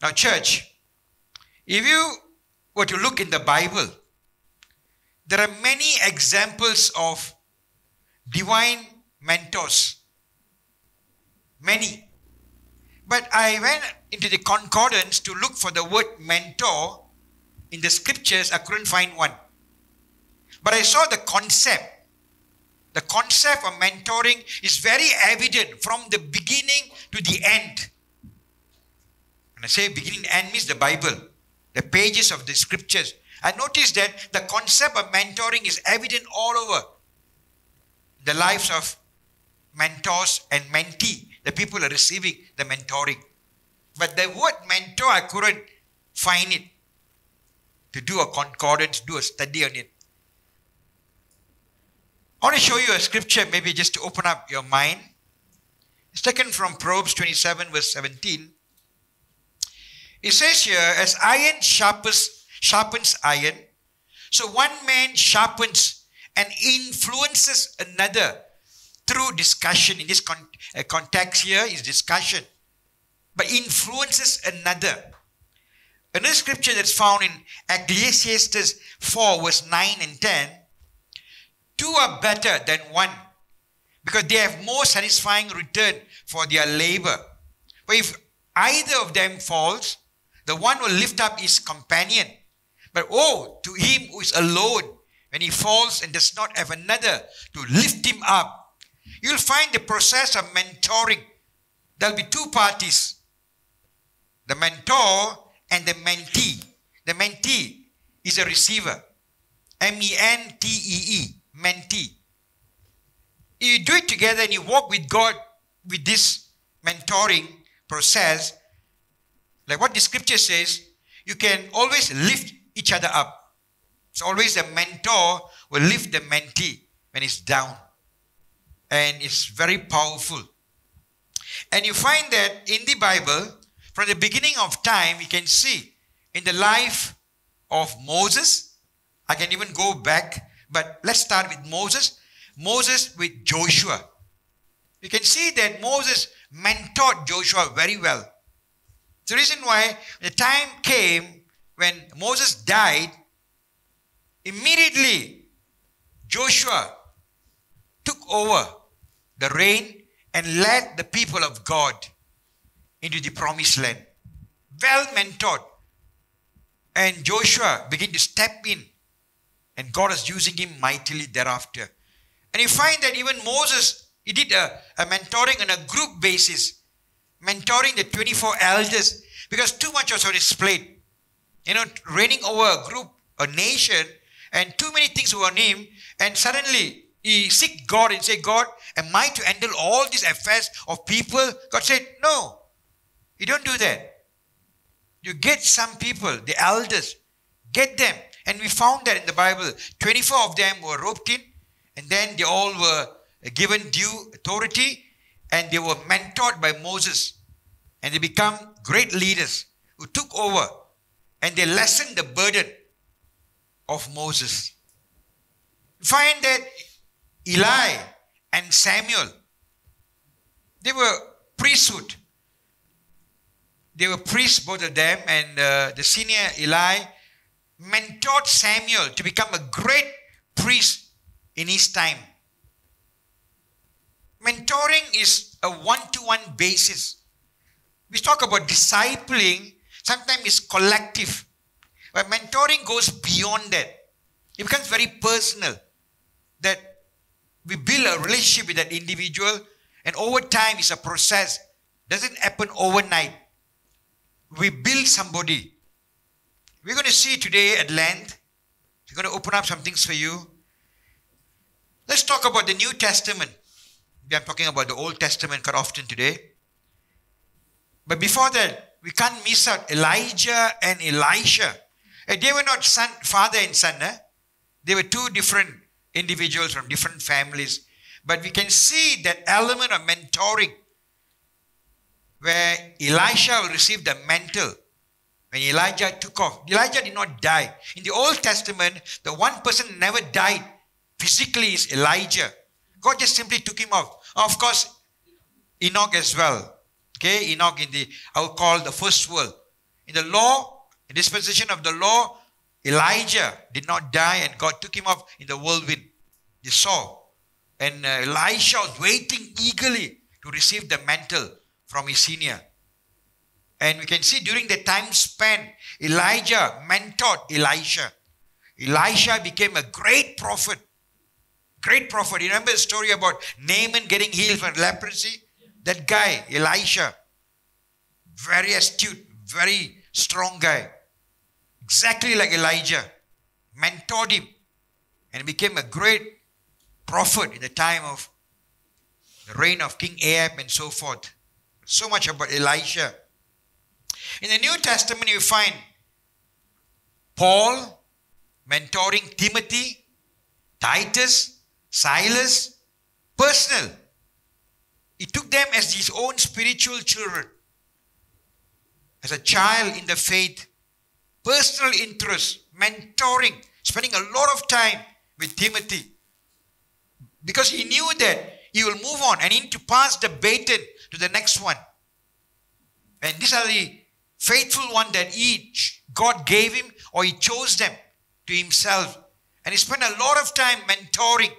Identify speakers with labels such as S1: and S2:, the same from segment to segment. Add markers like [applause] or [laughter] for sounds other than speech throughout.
S1: Now, church, if you were to look in the Bible, there are many examples of divine mentors. Many. But I went into the concordance to look for the word mentor in the scriptures. I couldn't find one. But I saw the concept. The concept of mentoring is very evident from the beginning to the end. When I say beginning and means the Bible, the pages of the scriptures. I notice that the concept of mentoring is evident all over the lives of mentors and mentee, the people are receiving the mentoring. But the word mentor, I couldn't find it to do a concordance, do a study on it. I want to show you a scripture, maybe just to open up your mind. It's taken from Proverbs 27, verse 17. It says here, as iron sharpens, sharpens iron, so one man sharpens and influences another through discussion. In this con- uh, context here is discussion, but influences another. Another scripture that's found in Ecclesiastes 4, verse 9 and 10 two are better than one because they have more satisfying return for their labor. But if either of them falls, the one will lift up his companion. But oh, to him who is alone, when he falls and does not have another to lift him up, you'll find the process of mentoring. There'll be two parties the mentor and the mentee. The mentee is a receiver. M E N T E E, mentee. You do it together and you walk with God with this mentoring process. Like what the scripture says, you can always lift each other up. It's always the mentor will lift the mentee when it's down. And it's very powerful. And you find that in the Bible, from the beginning of time, you can see in the life of Moses. I can even go back, but let's start with Moses. Moses with Joshua. You can see that Moses mentored Joshua very well. The reason why the time came when Moses died, immediately Joshua took over the reign and led the people of God into the promised land. Well mentored. And Joshua began to step in. And God is using him mightily thereafter. And you find that even Moses, he did a, a mentoring on a group basis, mentoring the 24 elders because too much was on his plate. You know, reigning over a group, a nation, and too many things were on him. And suddenly he seek God and say, God, am I to handle all these affairs of people? God said, No, you don't do that. You get some people, the elders, get them. And we found that in the Bible. 24 of them were roped in, and then they all were given due authority, and they were mentored by Moses. And they become great leaders who took over and they lessened the burden of Moses. Find that Eli and Samuel, they were priesthood. They were priests, both of them, and uh, the senior Eli mentored Samuel to become a great priest in his time. Mentoring is a one to one basis. We talk about discipling, sometimes it's collective. But mentoring goes beyond that. It becomes very personal. That we build a relationship with that individual, and over time it's a process. Doesn't happen overnight. We build somebody. We're going to see today at length. We're going to open up some things for you. Let's talk about the New Testament. I'm talking about the Old Testament quite often today. But before that, we can't miss out Elijah and Elisha. They were not son, father and son. Eh? They were two different individuals from different families. But we can see that element of mentoring where Elisha received the mantle when Elijah took off. Elijah did not die. In the Old Testament, the one person never died physically is Elijah. God just simply took him off. Of course, Enoch as well. Okay, Enoch in the, I would call the first world. in the law, in dispensation of the law, Elijah did not die and God took him up in the whirlwind. You saw. And uh, Elisha was waiting eagerly to receive the mantle from his senior. And we can see during the time span, Elijah mentored Elisha. Elisha became a great prophet. Great prophet. You remember the story about Naaman getting healed from leprosy? That guy, Elisha, very astute, very strong guy. Exactly like Elijah. Mentored him and became a great prophet in the time of the reign of King Ahab and so forth. So much about Elisha. In the New Testament, you find Paul mentoring Timothy, Titus, Silas, personal. He took them as his own spiritual children. As a child in the faith, personal interest, mentoring, spending a lot of time with Timothy. Because he knew that he will move on and need to pass the baton to the next one. And these are the faithful one that each God gave him or he chose them to himself. And he spent a lot of time mentoring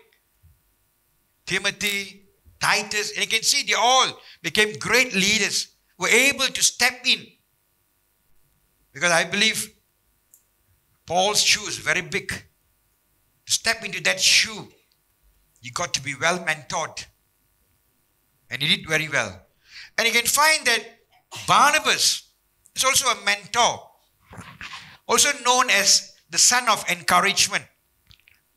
S1: Timothy, Titus, and you can see they all became great leaders, were able to step in. Because I believe Paul's shoe is very big. To step into that shoe, you got to be well mentored. And he did very well. And you can find that Barnabas is also a mentor, also known as the son of encouragement.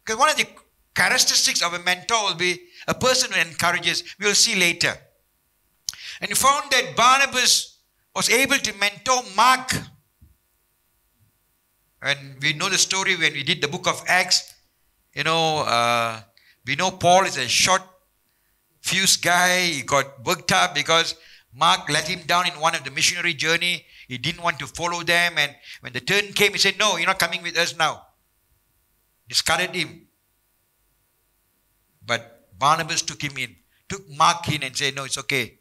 S1: Because one of the characteristics of a mentor will be a person who encourages. We will see later. And you found that Barnabas was able to mentor Mark. And we know the story when we did the book of Acts. You know, uh, we know Paul is a short, fuse guy. He got worked up because Mark let him down in one of the missionary journey. He didn't want to follow them. And when the turn came, he said, No, you're not coming with us now. Discarded him. But Barnabas took him in, took Mark in and said, No, it's okay.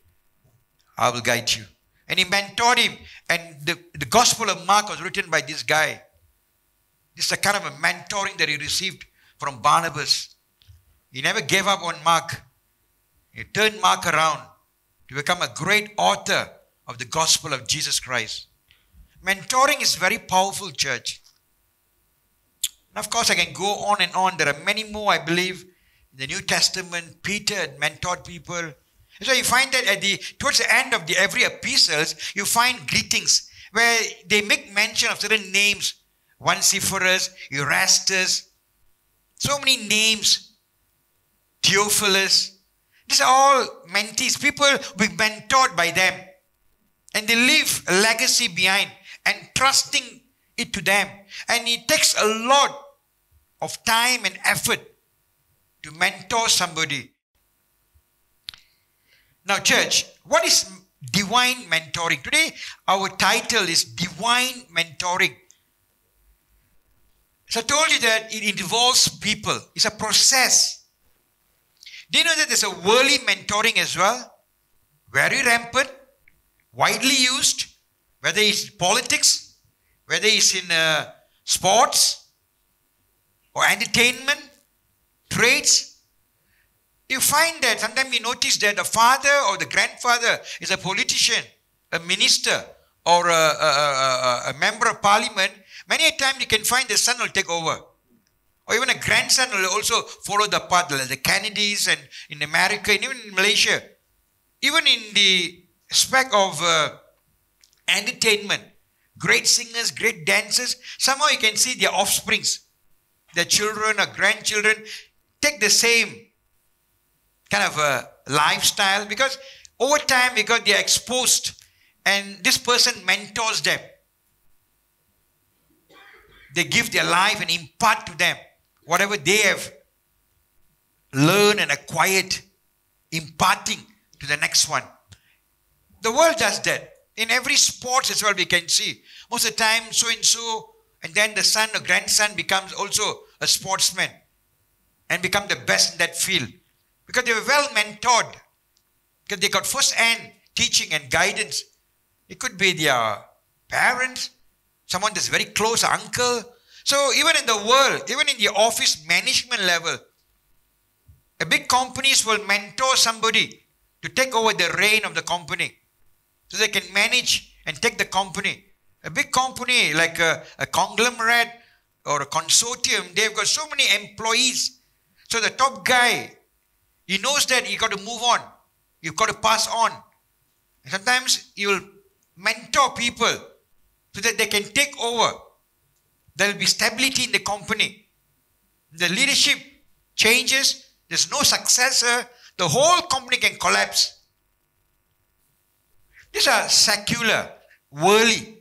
S1: I will guide you. And he mentored him. And the, the Gospel of Mark was written by this guy. This is a kind of a mentoring that he received from Barnabas. He never gave up on Mark. He turned Mark around to become a great author of the gospel of Jesus Christ. Mentoring is very powerful, church. And of course, I can go on and on. There are many more, I believe, in the New Testament. Peter mentored people. so you find that at the towards the end of the every epistles, you find greetings where they make mention of certain names. Onesiphorus, Erastus, so many names. Theophilus, these are all mentees, people we mentored by them. And they leave a legacy behind and trusting it to them. And it takes a lot of time and effort to mentor somebody. Now, church, what is divine mentoring? Today, our title is Divine Mentoring. So I told you that it involves people, it's a process. Do you know that there's a worldly mentoring as well? Very rampant, widely used, whether it's politics, whether it's in uh, sports or entertainment, trades. You find that sometimes you notice that the father or the grandfather is a politician, a minister, or a, a, a, a member of parliament. Many a time you can find the son will take over. Or even a grandson will also follow the path, like the Kennedys and in America and even in Malaysia. Even in the aspect of uh, entertainment, great singers, great dancers, somehow you can see their offsprings, their children or grandchildren take the same kind of a lifestyle because over time because they are exposed and this person mentors them. They give their life and impart to them whatever they have learned and acquired, imparting to the next one. The world does that. In every sport as well, we can see. Most of the time, so and so, and then the son or grandson becomes also a sportsman and become the best in that field. Because they were well mentored. Because they got first hand teaching and guidance. It could be their parents, someone that's very close, uncle. So even in the world, even in the office management level, a big companies will mentor somebody to take over the reign of the company so they can manage and take the company. A big company like a, a conglomerate or a consortium, they've got so many employees. So the top guy, he knows that he got to move on. You've got to pass on. Sometimes he will mentor people so that they can take over. There will be stability in the company. The leadership changes, there's no successor, the whole company can collapse. These are secular, worldly.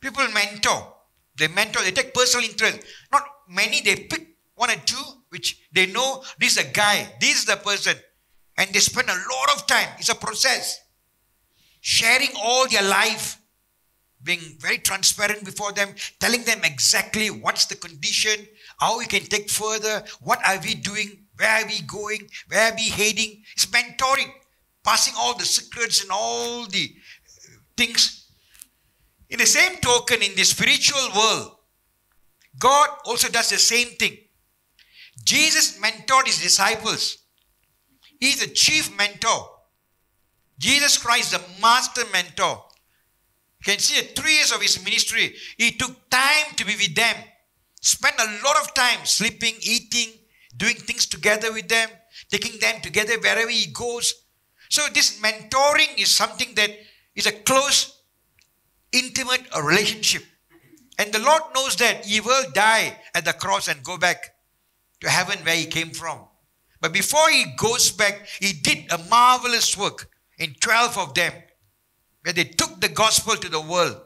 S1: People mentor. They mentor, they take personal interest. Not many, they pick one or two, which they know this is a guy, this is the person. And they spend a lot of time. It's a process. Sharing all their life, being very transparent before them, telling them exactly what's the condition, how we can take further, what are we doing, where are we going, where are we heading. It's mentoring, passing all the secrets and all the uh, things. In the same token, in the spiritual world, God also does the same thing. Jesus mentored his disciples. He's the chief mentor. Jesus Christ, the master mentor. You can see that three years of his ministry, he took time to be with them, spent a lot of time sleeping, eating, doing things together with them, taking them together wherever he goes. So, this mentoring is something that is a close, intimate relationship. And the Lord knows that He will die at the cross and go back to heaven where He came from. But before He goes back, He did a marvelous work in 12 of them where they took the gospel to the world.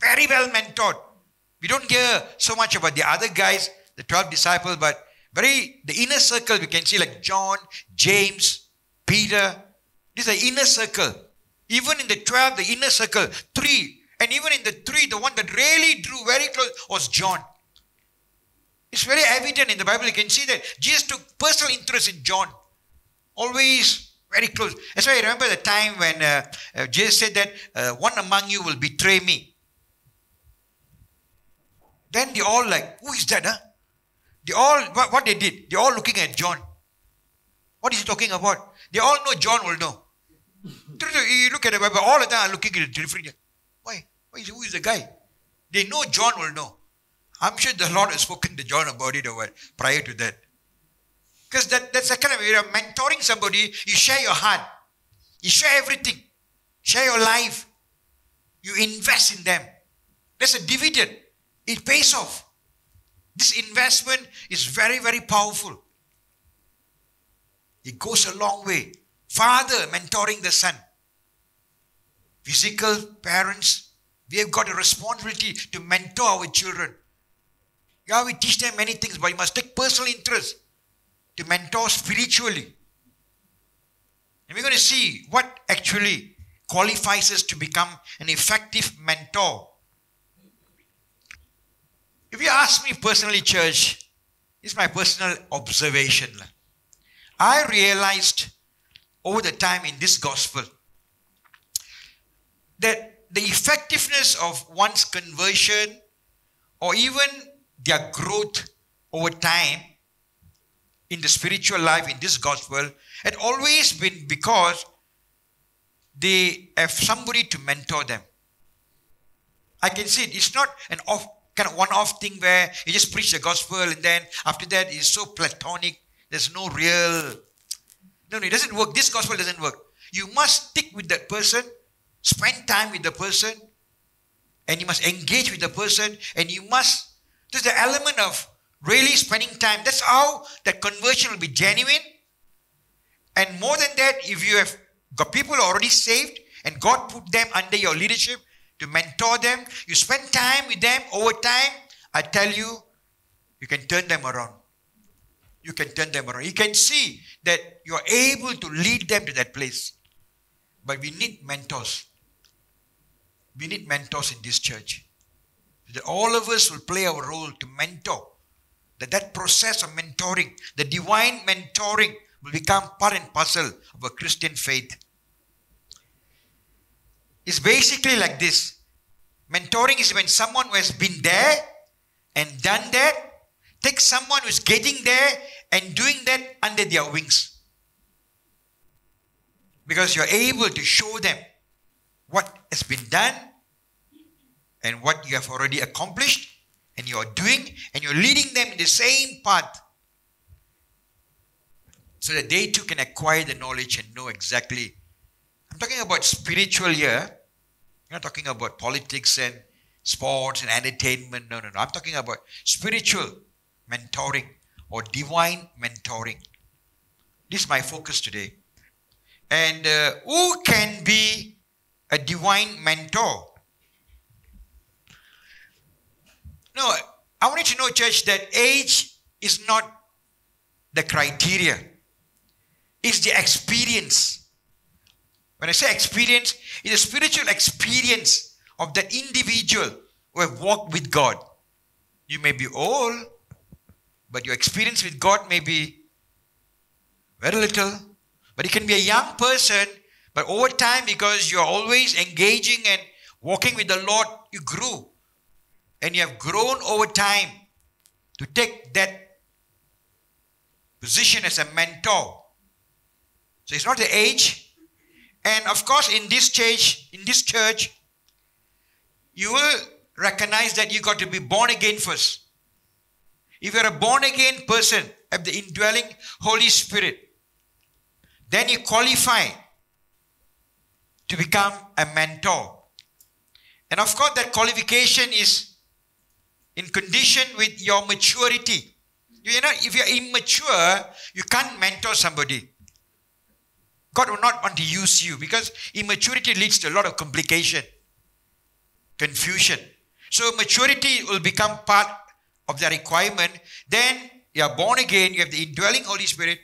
S1: Very well mentored. We don't hear so much about the other guys, the 12 disciples, but very the inner circle we can see like John, James, Peter. This is the inner circle. Even in the 12, the inner circle, three. And even in the three, the one that really drew very close was John. It's very evident in the Bible. You can see that Jesus took personal interest in John. Always very close. That's why I remember the time when uh, uh, Jesus said that uh, one among you will betray me. Then they all like, who is that? Huh? They all, what, what they did, they all looking at John. What is he talking about? They all know John will know. You look at the Bible, all of them are looking at it different. Why? Why who is the guy? They know John will know. I'm sure the Lord has spoken to John about it what, prior to that. Because that, that's the kind of you're mentoring somebody, you share your heart, you share everything, share your life, you invest in them. That's a dividend. It pays off. This investment is very, very powerful. It goes a long way. Father mentoring the son. Physical parents, we have got a responsibility to mentor our children. Yeah, we teach them many things, but you must take personal interest to mentor spiritually. And we're going to see what actually qualifies us to become an effective mentor. If you ask me personally, church, it's my personal observation. I realized over the time in this gospel that the effectiveness of one's conversion or even their growth over time in the spiritual life in this gospel had always been because they have somebody to mentor them. I can see it. It's not an off kind of one-off thing where you just preach the gospel and then after that it's so platonic. There's no real no, no, it doesn't work. This gospel doesn't work. You must stick with that person, spend time with the person, and you must engage with the person, and you must. There's the element of really spending time. That's how that conversion will be genuine. And more than that, if you have got people already saved and God put them under your leadership to mentor them, you spend time with them over time, I tell you, you can turn them around you can turn them around. You can see that you are able to lead them to that place. But we need mentors. We need mentors in this church. That all of us will play our role to mentor. That that process of mentoring, the divine mentoring, will become part and parcel of a Christian faith. It's basically like this. Mentoring is when someone who has been there and done that, take someone who's getting there and doing that under their wings. Because you're able to show them what has been done and what you have already accomplished and you're doing and you're leading them in the same path so that they too can acquire the knowledge and know exactly. I'm talking about spiritual here. I'm not talking about politics and sports and entertainment. No, no, no. I'm talking about spiritual mentoring or divine mentoring. This is my focus today. And uh, who can be a divine mentor? No, I want you to know, church, that age is not the criteria, it's the experience. When I say experience, it's a spiritual experience of that individual who have walked with God. You may be old, but your experience with God may be very little. But it can be a young person, but over time, because you're always engaging and walking with the Lord, you grew and you have grown over time to take that position as a mentor. So it's not the age. And of course, in this church, in this church, you will recognize that you got to be born again first. If you're a born again person, have the indwelling Holy Spirit, then you qualify to become a mentor. And of course, that qualification is in condition with your maturity. You know, if you're immature, you can't mentor somebody. God will not want to use you because immaturity leads to a lot of complication, confusion. So maturity will become part of the requirement. Then you are born again, you have the indwelling Holy Spirit,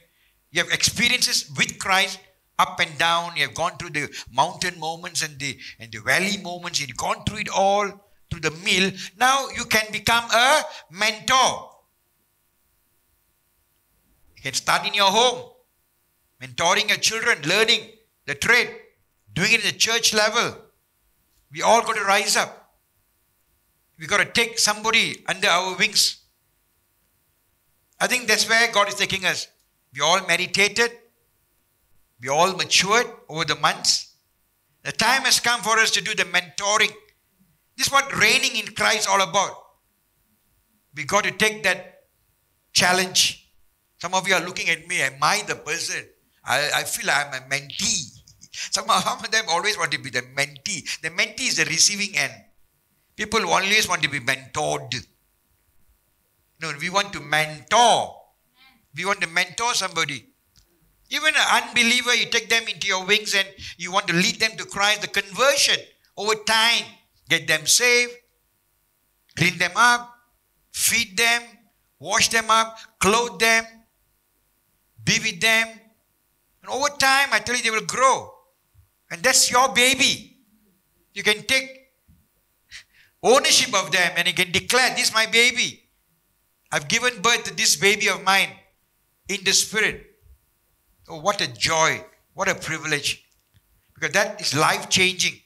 S1: you have experiences with Christ up and down, you have gone through the mountain moments and the and the valley moments, you've gone through it all to the mill, now you can become a mentor. You can start in your home, mentoring your children, learning the trade, doing it at the church level. We all got to rise up. We got to take somebody under our wings. I think that's where God is taking us. We all meditated. We all matured over the months. The time has come for us to do the mentoring this is what reigning in Christ all about. We got to take that challenge. Some of you are looking at me, am I the person? I, I feel I'm a mentee. Some, [laughs] some of [laughs] them always want to be the mentee. The mentee is the receiving end. People always want to be mentored. No, we want to mentor. We want to mentor somebody. Even an unbeliever, you take them into your wings and you want to lead them to Christ. The conversion over time get them saved, clean them up, feed them, wash them up, clothe them, be with them. And over time, I tell you, they will grow. And that's your baby. You can take ownership of them and you can declare, This is my baby. I've given birth to this baby of mine in the spirit. Oh, what a joy. What a privilege. Because that is life changing.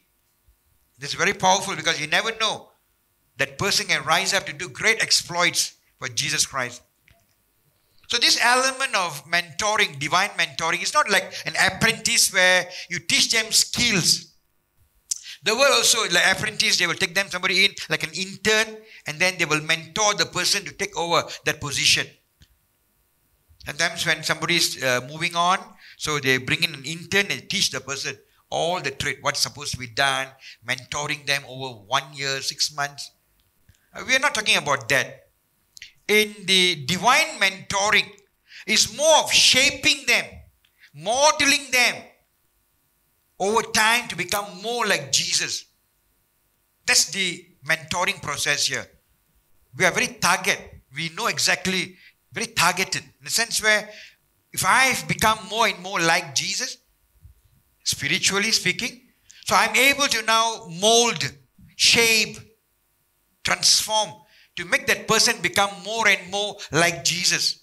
S1: This is very powerful because you never know that person can rise up to do great exploits for Jesus Christ. So, this element of mentoring, divine mentoring, is not like an apprentice where you teach them skills. The word also, like apprentice, they will take them somebody in, like an intern, and then they will mentor the person to take over that position. Sometimes when somebody is uh, moving on, so they bring in an intern and teach the person all the trade, what's supposed to be done, mentoring them over one year, six months. Uh, we are not talking about that. In the divine mentoring, is more of shaping them, modeling them over time to become more like Jesus. That's the mentoring process here. We are very target. We know exactly, very targeted in the sense where if I've become more and more like Jesus, spiritually speaking. So I'm able to now mold, shape, transform to make that person become more and more like Jesus.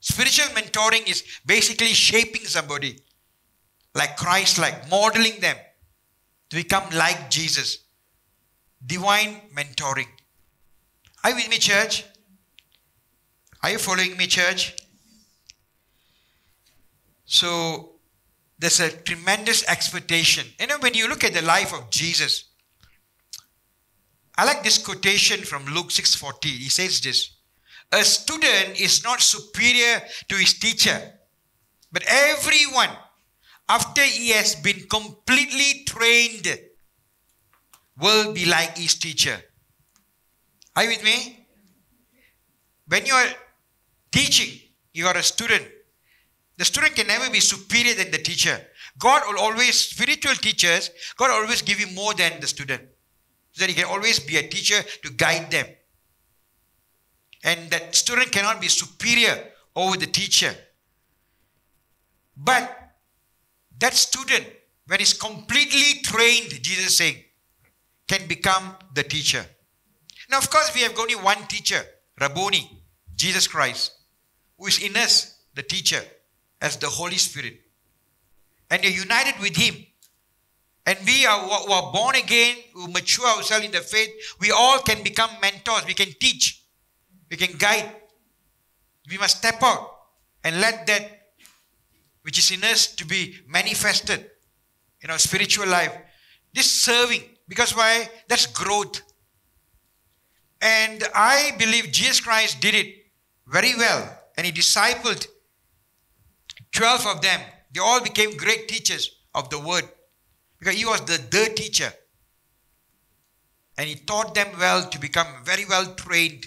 S1: Spiritual mentoring is basically shaping somebody like Christ like, modeling them to become like Jesus. divine mentoring. Are you with me, church? Are you following me, church? So, there's a tremendous expectation. You know, when you look at the life of Jesus, I like this quotation from Luke 6:40. He says this: A student is not superior to his teacher, but everyone, after he has been completely trained, will be like his teacher. Are you with me? When you are teaching, you are a student. The student can never be superior than the teacher. God will always, spiritual teachers, God will always give you more than the student. So that he can always be a teacher to guide them. And that student cannot be superior over the teacher. But that student, when he's completely trained, Jesus saying, can become the teacher. Now, of course, we have only one teacher, Rabboni, Jesus Christ, who is in us, the teacher, as the Holy Spirit. And you're united with Him. And we are are born again, who mature ourselves in the faith, we all can become mentors. We can teach. We can guide. We must step out and let that which is in us to be manifested in our spiritual life. This serving, because why? That's growth. And I believe Jesus Christ did it very well. And he discipled 12 of them. They all became great teachers of the word. Because he was the, the teacher. And he taught them well to become very well trained.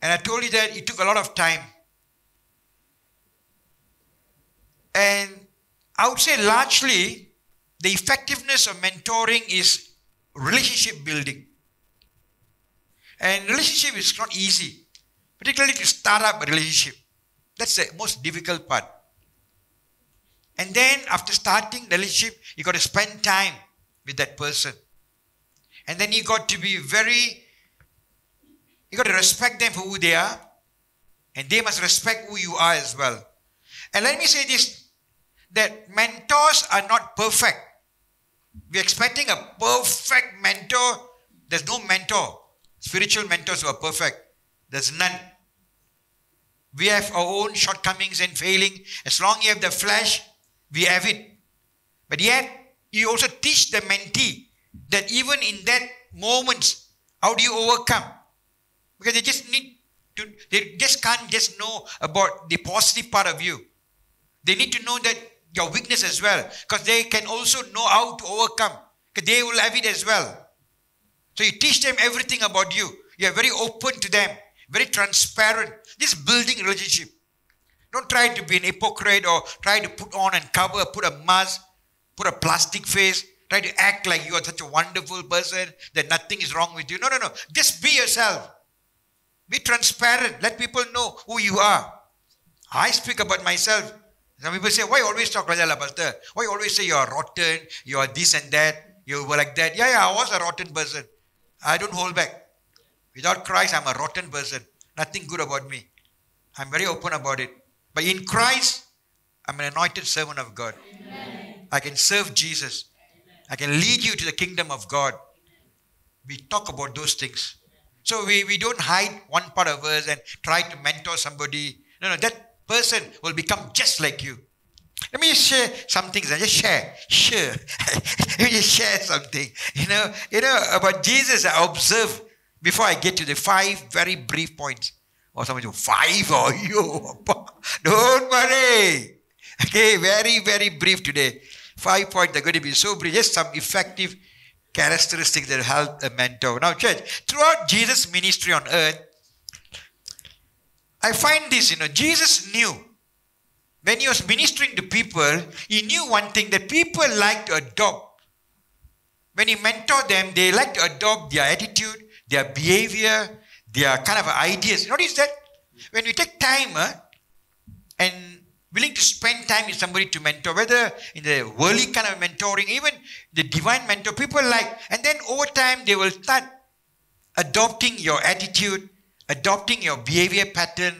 S1: And I told you that it took a lot of time. And I would say largely the effectiveness of mentoring is relationship building. And relationship is not easy, particularly to start up a relationship. That's the most difficult part. And then after starting relationship, you got to spend time with that person. And then you got to be very, you got to respect them for who they are. And they must respect who you are as well. And let me say this that mentors are not perfect. We're expecting a perfect mentor. There's no mentor. Spiritual mentors who are perfect. There's none. We have our own shortcomings and failing. As long as you have the flesh, we have it. But yet, you also teach the mentee that even in that moments, how do you overcome? Because they just need to, they just can't just know about the positive part of you. They need to know that your weakness as well. Because they can also know how to overcome. Because they will have it as well. So you teach them everything about you. You are very open to them, very transparent. This building relationship. Don't try to be an hypocrite or try to put on and cover, put a mask, put a plastic face, try to act like you are such a wonderful person that nothing is wrong with you. No, no, no. Just be yourself. Be transparent. Let people know who you are. I speak about myself. Some people say, why always talk like that? Why always say you are rotten, you are this and that, you were like that? Yeah, yeah, I was a rotten person. I don't hold back. Without Christ, I'm a rotten person. Nothing good about me. I'm very open about it. But in Christ, I'm an anointed servant of God. Amen. I can serve Jesus. Amen. I can lead you to the kingdom of God. We talk about those things. So we, we don't hide one part of us and try to mentor somebody. No, no, that person will become just like you. Let me share some things. I just share, share. [laughs] Let me just share something. You know, you know about Jesus. I observe before I get to the five very brief points. Or somebody go, five or you. Don't worry. Okay, very, very brief today. Five points are going to be so brief. Just some effective characteristics that help a mentor. Now, church, throughout Jesus' ministry on earth, I find this, you know, Jesus knew when he was ministering to people, he knew one thing that people like to adopt. When he mentored them, they like to adopt their attitude, their behavior, their kind of ideas. Notice that when we take time uh, and willing to spend time with somebody to mentor, whether in the worldly kind of mentoring, even the divine mentor, people like, and then over time they will start adopting your attitude, adopting your behavior pattern,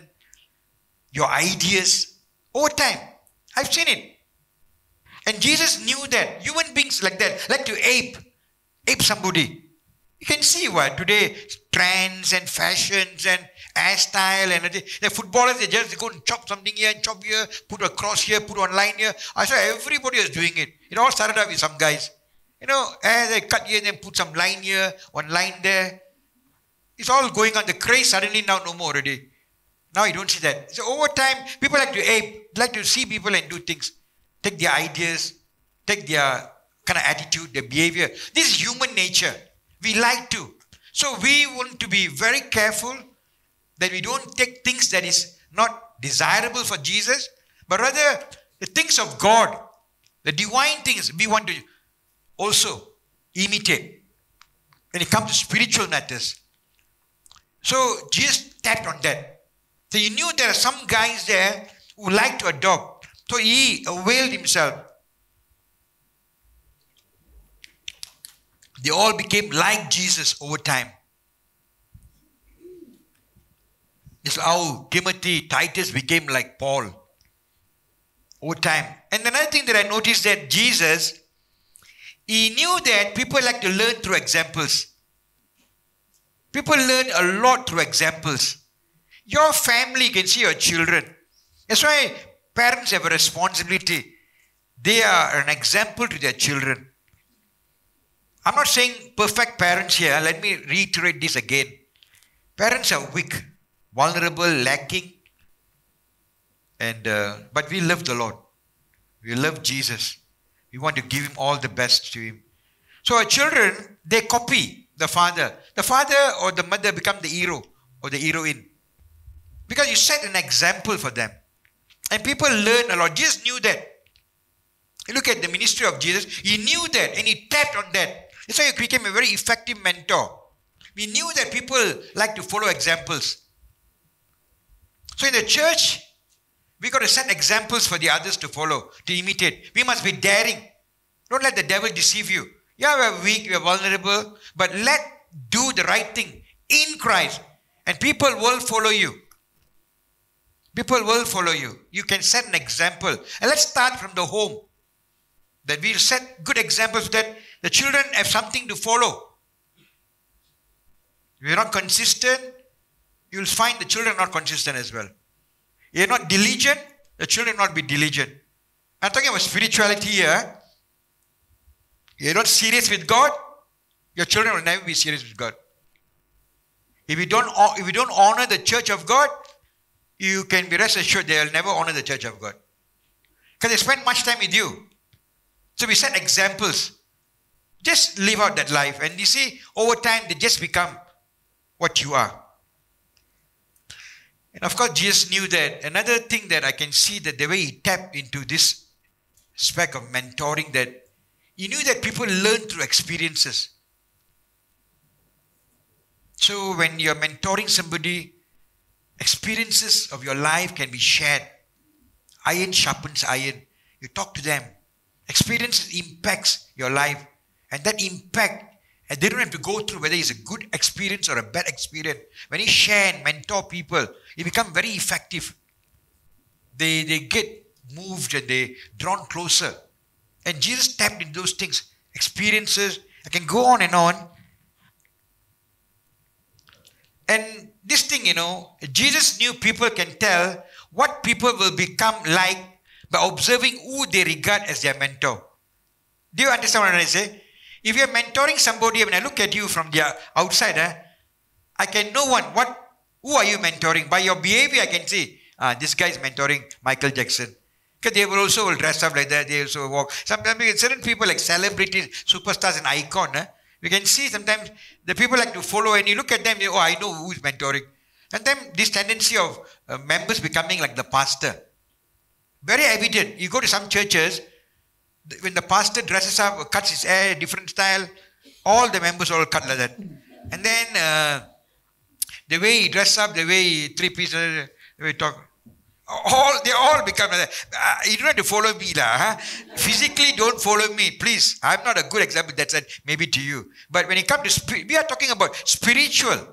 S1: your ideas over time. I've seen it. And Jesus knew that. Human beings like that like to ape ape somebody. You can see what today trends and fashions and hairstyle and the footballers they just go and chop something here and chop here, put a cross here, put one line here. I saw everybody was doing it. It all started out with some guys. You know, eh, they cut here and then put some line here, one line there. It's all going on. The craze suddenly now no more already. Now you don't see that. So over time, people like to ape, like to see people and do things, take their ideas, take their kind of attitude, their behavior. This is human nature. We like to. So we want to be very careful that we don't take things that is not desirable for Jesus, but rather the things of God, the divine things we want to also imitate when it comes to spiritual matters. So Jesus tapped on that. So he knew there are some guys there who like to adopt. So he availed himself. They all became like Jesus over time. It's how Timothy, Titus became like Paul over time. And another thing that I noticed that Jesus, he knew that people like to learn through examples. People learn a lot through examples. Your family can see your children. That's why parents have a responsibility. They are an example to their children. I'm not saying perfect parents here. Let me reiterate this again. Parents are weak, vulnerable, lacking, and uh, but we love the Lord. We love Jesus. We want to give Him all the best to Him. So our children they copy the father. The father or the mother become the hero or the heroine. Because you set an example for them. And people learn a lot. Jesus knew that. You look at the ministry of Jesus, he knew that and he tapped on that. That's why he became a very effective mentor. We knew that people like to follow examples. So in the church, we got to set examples for the others to follow, to imitate. We must be daring. Don't let the devil deceive you. Yeah, we're weak, we're vulnerable, but let do the right thing in Christ, and people will follow you. People will follow you. You can set an example. And let's start from the home. That we'll set good examples that the children have something to follow. If you're not consistent, you'll find the children not consistent as well. You're not diligent, the children will not be diligent. I'm talking about spirituality here. You're not serious with God, your children will never be serious with God. If you don't, if you don't honor the church of God, you can be rest assured they will never honor the church of God. Because they spend much time with you. So we set examples. Just live out that life. And you see, over time, they just become what you are. And of course, Jesus knew that. Another thing that I can see that the way he tapped into this aspect of mentoring, that he knew that people learn through experiences. So when you're mentoring somebody, experiences of your life can be shared. Iron sharpens iron. You talk to them. Experiences impacts your life. And that impact, and they don't have to go through whether it's a good experience or a bad experience. When you share and mentor people, you become very effective. They, they get moved and they drawn closer. And Jesus tapped into those things, experiences. I can go on and on. And this thing, you know, Jesus knew people can tell what people will become like by observing who they regard as their mentor. Do you understand what I say? If you're mentoring somebody, when I look at you from the outside, eh, I can know one. What? Who are you mentoring? By your behavior, I can see. Ah, this guy is mentoring Michael Jackson. Because they will also will dress up like that. They also walk. Sometimes certain people like celebrities, superstars, and icon. Eh, we can see sometimes the people like to follow and you look at them, you, oh, I know who is mentoring. And then this tendency of uh, members becoming like the pastor. Very evident. You go to some churches, when the pastor dresses up, cuts his hair, different style, all the members all cut like that. And then uh, the way he dress up, the way he three pieces, the way he talk, all they all become like that. Uh, you don't have to follow me lah. Huh? Physically, don't follow me, please. I'm not a good example. That's maybe to you. But when it comes to spirit, we are talking about spiritual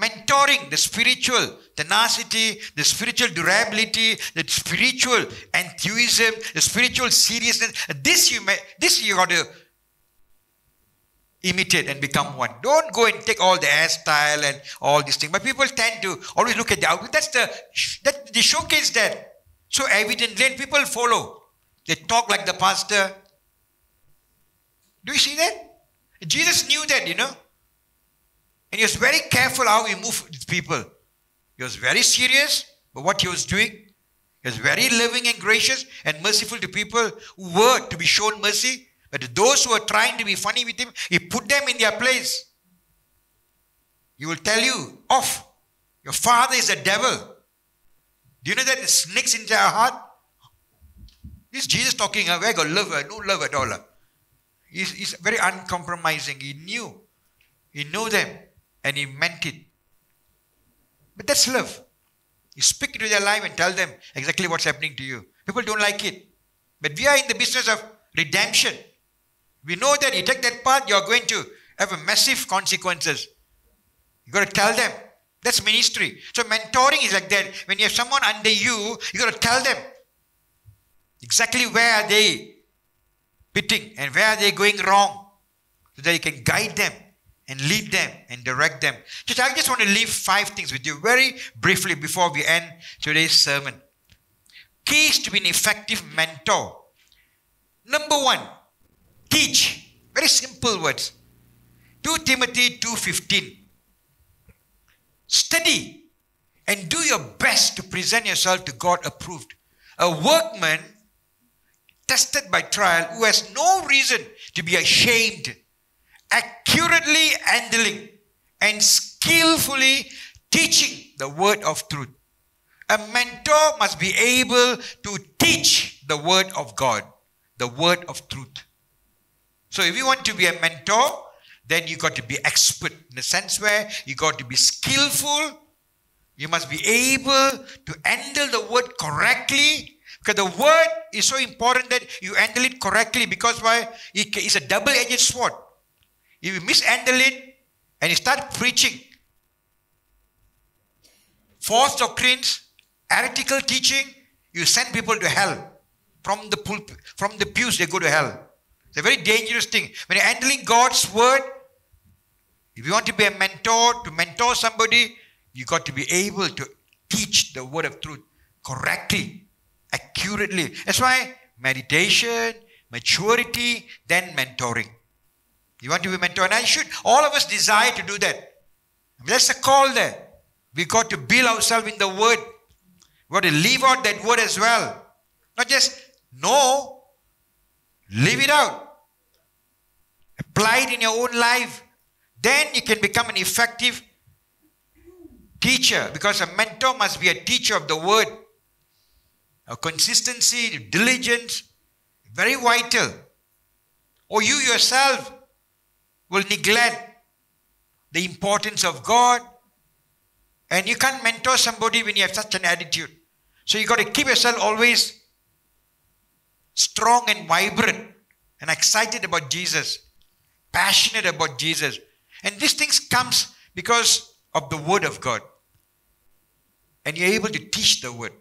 S1: mentoring, the spiritual tenacity, the spiritual durability, the spiritual enthusiasm, the spiritual seriousness. This you may, this you got to imitate and become one. Don't go and take all the hairstyle and all these things. But people tend to always look at the outfit. That's the that they showcase that so evidently, people follow. They talk like the pastor. Do you see that? Jesus knew that, you know. And he was very careful how he moved with people. He was very serious about what he was doing. He was very loving and gracious and merciful to people who were to be shown mercy. But those who were trying to be funny with him, he put them in their place. He will tell you off. Your father is a devil. Do you know that the snakes in their heart? This Jesus talking, uh, where got love, uh, no love at all. Uh. He's, he's very uncompromising. He knew. He knew them and he meant it. But that's love. You speak into their life and tell them exactly what's happening to you. People don't like it. But we are in the business of redemption. We know that you take that path, you're going to have a massive consequences. You got to tell them. That's ministry. So mentoring is like that. When you have someone under you, you got to tell them exactly where are they pitting and where are they going wrong, so that you can guide them and lead them and direct them. Just I just want to leave five things with you very briefly before we end today's sermon. Keys to be an effective mentor. Number one, teach. Very simple words. 2 Timothy 2.15 Study and do your best to present yourself to God approved. A workman tested by trial who has no reason to be ashamed, accurately handling and skillfully teaching the word of truth. A mentor must be able to teach the word of God, the word of truth. So if you want to be a mentor, then you got to be expert in the sense where you got to be skillful. You must be able to handle the word correctly. Because the word is so important that you handle it correctly because why? It's a double-edged sword. If you mishandle it and you start preaching false doctrines, heretical teaching, you send people to hell. From the pulpit, from the pews, they go to hell. It's a very dangerous thing. When you're handling God's word, if you want to be a mentor, to mentor somebody, you got to be able to teach the word of truth correctly, accurately. That's why meditation, maturity, then mentoring. You want to be a mentor, and I should. All of us desire to do that. Mean, that's a call there. We got to build ourselves in the word. We got to live out that word as well. Not just know, live it out. Apply it in your own life. Then you can become an effective teacher because a mentor must be a teacher of the word. A consistency, diligence, very vital. Or you yourself will neglect the importance of God. And you can't mentor somebody when you have such an attitude. So you got to keep yourself always strong and vibrant and excited about Jesus, passionate about Jesus. And these things comes because of the word of God. And you're able to teach the word,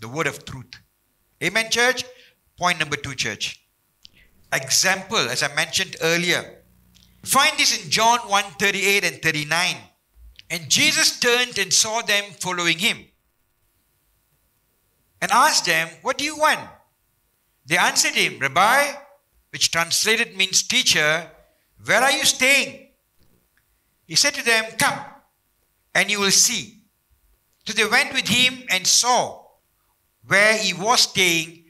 S1: the word of truth. Amen, church? Point number two, church. Example, as I mentioned earlier. Find this in John 1 38 and 39. And Jesus turned and saw them following him and asked them, What do you want? They answered him, Rabbi, which translated means teacher, where are you staying? He said to them, Come, and you will see. So they went with him and saw where he was staying,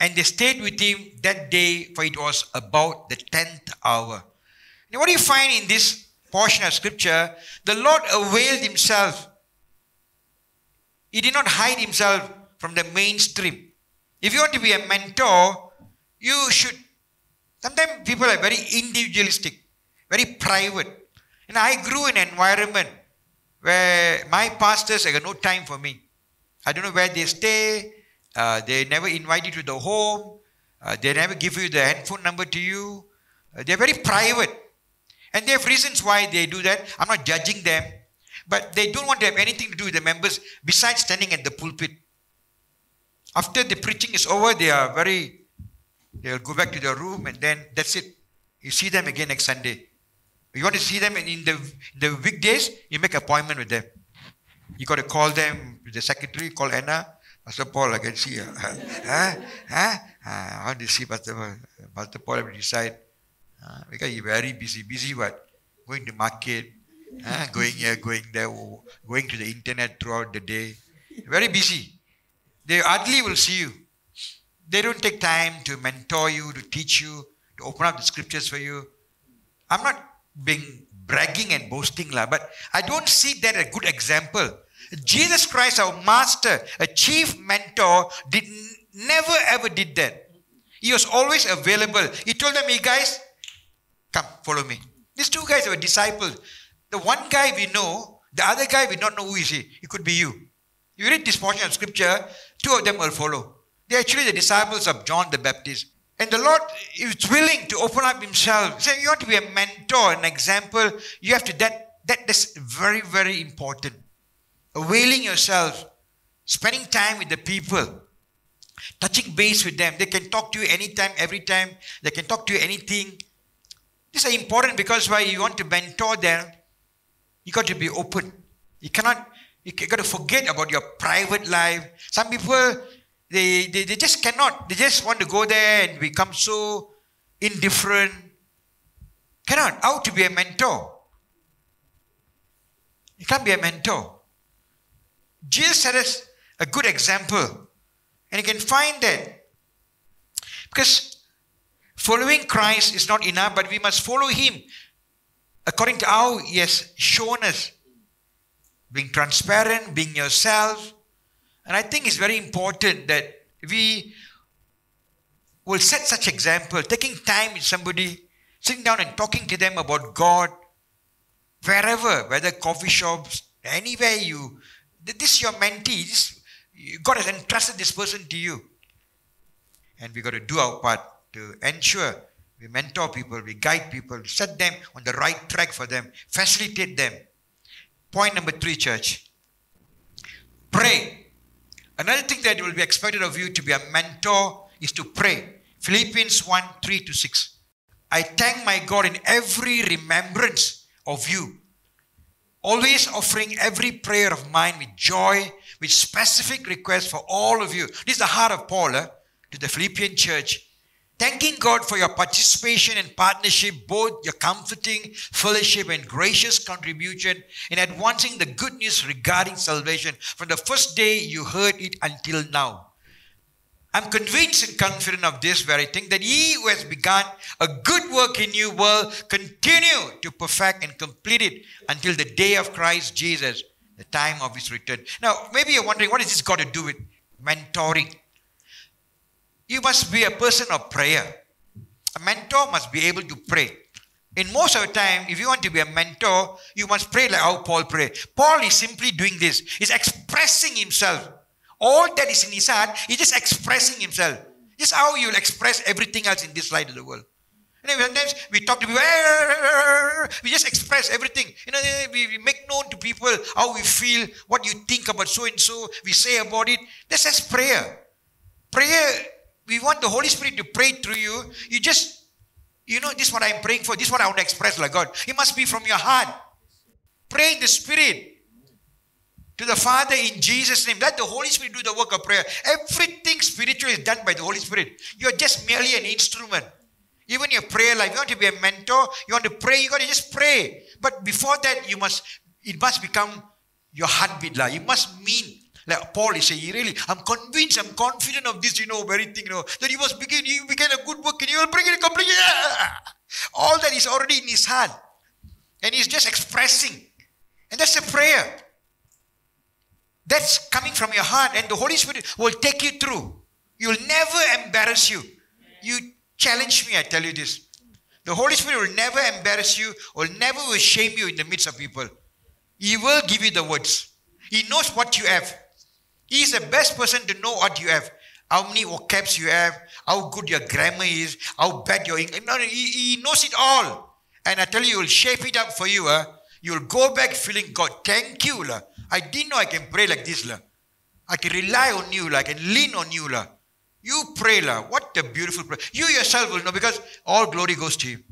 S1: and they stayed with him that day, for it was about the tenth hour. Now, what do you find in this portion of scripture? The Lord availed himself. He did not hide himself from the mainstream. If you want to be a mentor, you should. Sometimes people are very individualistic, very private. And I grew in an environment where my pastors had no time for me. I don't know where they stay. Uh, they never invite you to the home. Uh, they never give you the handphone number to you. Uh, they're very private. And they have reasons why they do that. I'm not judging them. But they don't want to have anything to do with the members besides standing at the pulpit. After the preaching is over, they are very, they'll go back to their room and then that's it. You see them again next Sunday. You want to see them in the, the weekdays, you make appointment with them. You got to call them, the secretary, call Anna. Pastor Paul, I can see. Uh, [laughs] huh? Huh? Uh, I want to see Pastor. Pastor Paul will decide. Because he's very busy. Busy what? Going to market, uh, going here, going there, going to the internet throughout the day. Very busy. They hardly will see you. They don't take time to mentor you, to teach you, to open up the scriptures for you. I'm not being bragging and boasting, lah, but I don't see that a good example. Jesus Christ, our master, a chief mentor, did never ever did that. He was always available. He told them, hey guys, come, follow me. These two guys were disciples. The one guy we know, the other guy we don't know who is he. It could be you. You read this portion of scripture, two of them will follow. They're actually the disciples of John the Baptist. And the Lord is willing to open up Himself. Say, you want to be a mentor, an example. You have to that that is very, very important. Availing yourself, spending time with the people, touching base with them. They can talk to you anytime, every time. They can talk to you anything. These are important because why you want to mentor them, you got to be open. You cannot, you got to forget about your private life. Some people, they, they, they just cannot. They just want to go there and become so indifferent. Cannot. How to be a mentor? You can't be a mentor. Jesus set us a good example. And you can find that. Because following Christ is not enough, but we must follow Him according to how He has shown us. Being transparent, being yourself, and I think it's very important that we will set such example, taking time with somebody, sitting down and talking to them about God, wherever, whether coffee shops, anywhere you, this is your mentee, this, God has entrusted this person to you. And we got to do our part to ensure we mentor people, we guide people, set them on the right track for them, facilitate them. Point number three, church. Pray Another thing that will be expected of you to be a mentor is to pray. Philippians 1 3 to 6. I thank my God in every remembrance of you, always offering every prayer of mine with joy, with specific requests for all of you. This is the heart of Paul eh, to the Philippian church Thanking God for your participation and partnership, both your comforting fellowship and gracious contribution in advancing the good news regarding salvation from the first day you heard it until now. I'm convinced and confident of this very thing that He who has begun a good work in you will continue to perfect and complete it until the day of Christ Jesus, the time of His return. Now, maybe you're wondering, what has this got to do with mentoring? You must be a person of prayer. A mentor must be able to pray. In most of the time, if you want to be a mentor, you must pray like how Paul prayed. Paul is simply doing this. He's expressing himself. All that is in his heart, he's just expressing himself. This is how you will express everything else in this side of the world. You know, sometimes we talk to people, [laughs] we just express everything. You know, we make known to people how we feel, what you think about so and so. We say about it. This is prayer. Prayer we want the Holy Spirit to pray through you. You just, you know, this is what I'm praying for. This is what I want to express like God. It must be from your heart. Pray in the Spirit to the Father in Jesus' name. Let the Holy Spirit do the work of prayer. Everything spiritual is done by the Holy Spirit. You're just merely an instrument. Even your prayer life, you want to be a mentor, you want to pray, you got to just pray. But before that, you must, it must become your heartbeat. La. It must mean like Paul is saying, really, I'm convinced, I'm confident of this, you know, very thing, you know, that he was begin, he began a good work and he will bring it complete. All that is already in his heart. And he's just expressing. And that's a prayer. That's coming from your heart, and the Holy Spirit will take you through. You'll never embarrass you. You challenge me, I tell you this. The Holy Spirit will never embarrass you or never will shame you in the midst of people. He will give you the words. He knows what you have. He is the best person to know what you have. How many vocabs you have, how good your grammar is, how bad your English. No, he, he knows it all. And I tell you, he will shape it up for you. Uh. You'll go back feeling, God, thank you. La. I didn't know I can pray like this. La. I can rely on you. La. I can lean on you. La. You pray. La. What a beautiful prayer. You yourself will know because all glory goes to Him.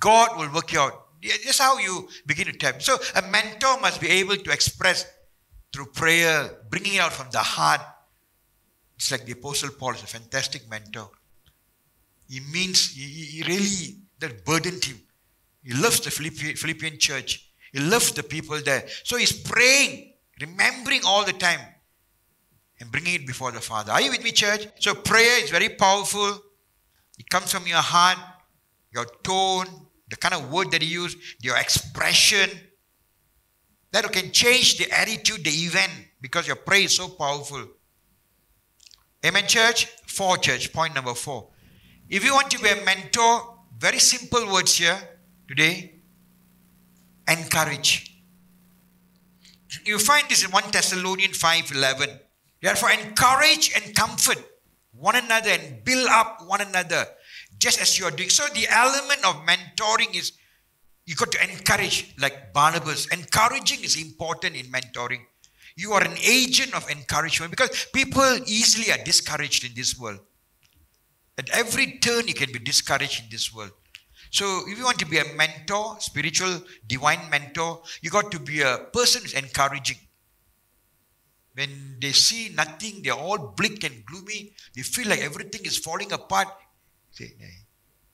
S1: God will work you out. That's how you begin to tap. So a mentor must be able to express through prayer, bringing it out from the heart. It's like the Apostle Paul is a fantastic mentor. He means, he, he really, that burdened him. He loves the Philippian, Philippian church. He loves the people there. So he's praying, remembering all the time, and bringing it before the Father. Are you with me, church? So prayer is very powerful. It comes from your heart, your tone, the kind of word that you use, your expression. That can change the attitude, the event, because your prayer is so powerful. Amen, church? Four, church. Point number four. If you want to be a mentor, very simple words here today encourage. You find this in 1 Thessalonians 5:11. Therefore, encourage and comfort one another and build up one another, just as you are doing. So, the element of mentoring is you got to encourage, like Barnabas. Encouraging is important in mentoring. You are an agent of encouragement because people easily are discouraged in this world. At every turn, you can be discouraged in this world. So, if you want to be a mentor, spiritual, divine mentor, you got to be a person who's encouraging. When they see nothing, they're all bleak and gloomy, they feel like everything is falling apart. Say,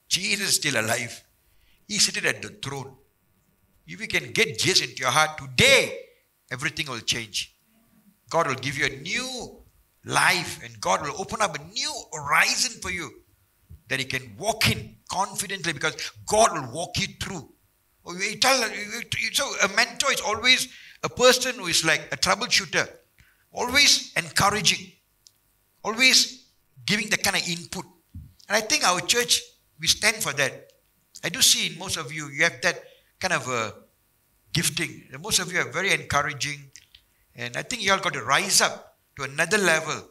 S1: Jesus is still alive. He's seated at the throne. If you can get Jesus into your heart today, everything will change. God will give you a new life and God will open up a new horizon for you that you can walk in confidently because God will walk you through. Oh, so a mentor is always a person who is like a troubleshooter, always encouraging, always giving the kind of input. And I think our church, we stand for that. I do see in most of you, you have that kind of a gifting. Most of you are very encouraging. And I think you all got to rise up to another level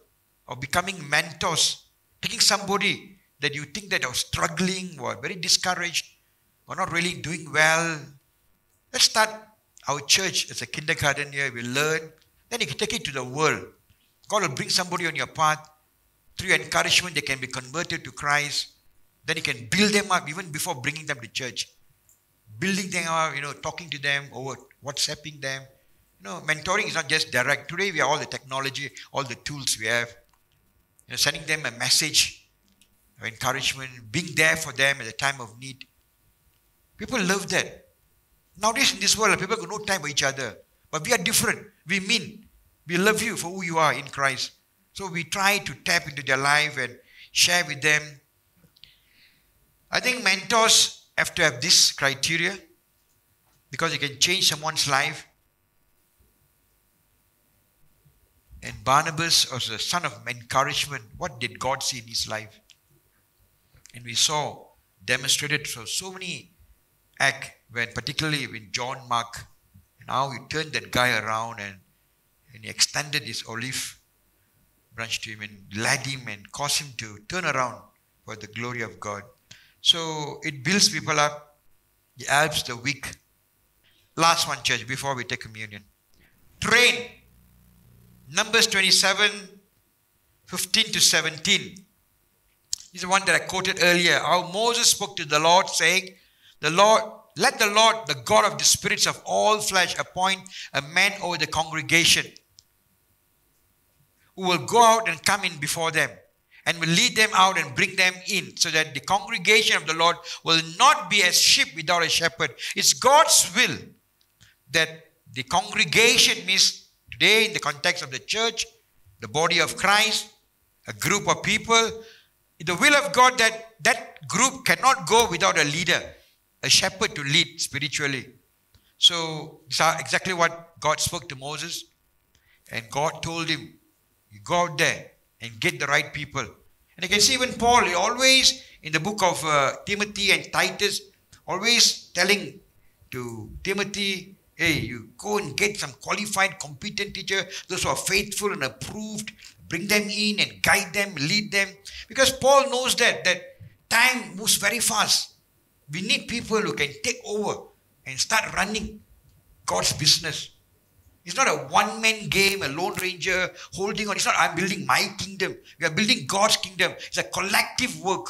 S1: of becoming mentors, taking somebody that you think that are struggling or very discouraged or not really doing well. Let's start our church as a kindergarten here. We learn. Then you can take it to the world. God will bring somebody on your path. Through encouragement, they can be converted to Christ. Then you can build them up even before bringing them to church. Building them up, you know, talking to them over WhatsApping them. You know, mentoring is not just direct. Today we have all the technology, all the tools we have. You know, sending them a message of encouragement, being there for them at the time of need. People love that. Nowadays in this world, people have no time for each other. But we are different. We mean. We love you for who you are in Christ. So we try to tap into their life and share with them. I think mentors have to have this criteria because it can change someone's life. And Barnabas was a son of encouragement. What did God see in his life? And we saw demonstrated so so many acts, when particularly when John Mark now he turned that guy around and, and he extended his olive branch to him and led him and caused him to turn around for the glory of God. So it builds people up, it helps the weak. Last one, church, before we take communion. Train. Numbers 27, 15 to 17 is the one that I quoted earlier. How Moses spoke to the Lord, saying, The Lord, let the Lord, the God of the spirits of all flesh, appoint a man over the congregation who will go out and come in before them and will lead them out and bring them in so that the congregation of the Lord will not be as sheep without a shepherd. It's God's will that the congregation means today in the context of the church, the body of Christ, a group of people the will of God that that group cannot go without a leader, a shepherd to lead spiritually. So, is exactly what God spoke to Moses. And God told him, You go out there and get the right people. And you can see even Paul, he always, in the book of uh, Timothy and Titus, always telling to Timothy, Hey, you go and get some qualified, competent teacher, those who are faithful and approved, bring them in and guide them, lead them. Because Paul knows that that time moves very fast. We need people who can take over and start running God's business. It's not a one man game, a lone ranger holding on. It's not, I'm building my kingdom. We are building God's kingdom. It's a collective work.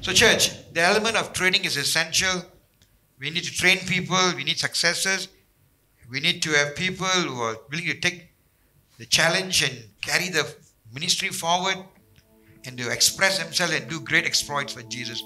S1: So, church, the element of training is essential. We need to train people, we need successors, we need to have people who are willing to take the challenge and carry the ministry forward and to express themselves and do great exploits for Jesus.